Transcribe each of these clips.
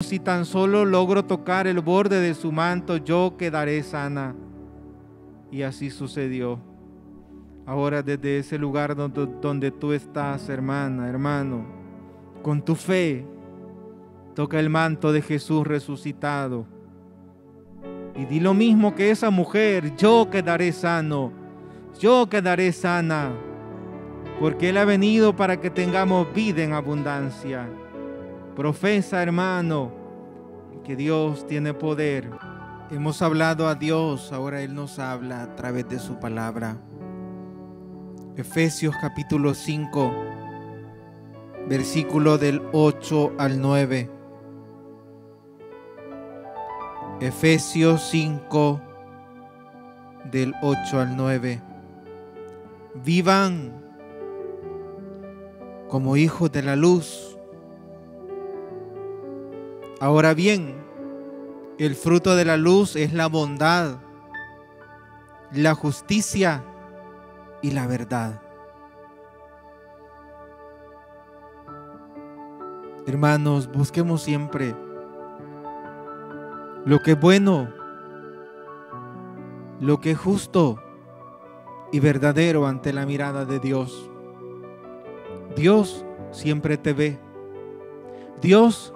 si tan solo logro tocar el borde de su manto, yo quedaré sana. Y así sucedió. Ahora desde ese lugar donde, tú estás, hermana, hermano, con tu fe, toca el manto de Jesús resucitado. Y di lo mismo que esa mujer, yo quedaré sano, yo quedaré sana, porque Él ha venido para que tengamos vida en abundancia. Profesa, hermano, que Dios tiene poder. Hemos hablado a Dios, ahora Él nos habla a través de su palabra. Efesios capítulo 5, versículo del 8 al 9. Efesios 5, del 8 al 9. Vivan como hijos de la luz. Ahora bien, el fruto de la luz es la bondad, la justicia y la verdad. Hermanos, busquemos siempre lo que es bueno, lo que es justo y verdadero ante la mirada de Dios. Dios siempre te ve. Dios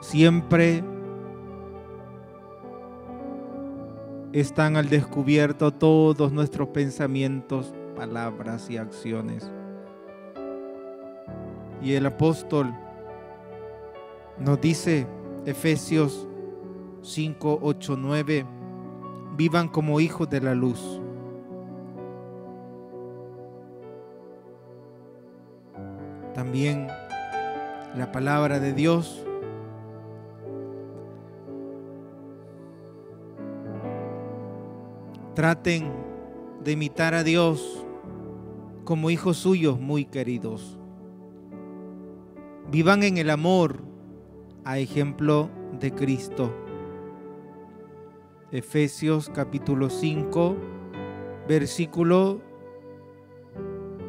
siempre están al descubierto todos nuestros pensamientos, palabras y acciones. Y el apóstol nos dice, Efesios 5, 8, 9, vivan como hijos de la luz. También la palabra de Dios traten de imitar a Dios como hijos suyos muy queridos. Vivan en el amor a ejemplo de Cristo. Efesios capítulo 5, versículo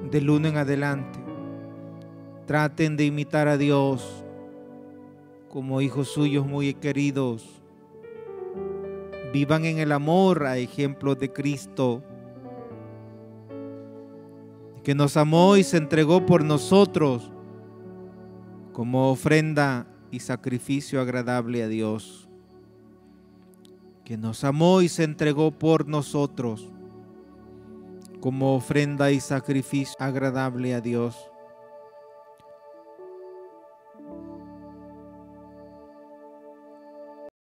del 1 en adelante. Traten de imitar a Dios como hijos suyos muy queridos. Vivan en el amor a ejemplo de Cristo, que nos amó y se entregó por nosotros como ofrenda y sacrificio agradable a Dios, que nos amó y se entregó por nosotros como ofrenda y sacrificio agradable a Dios.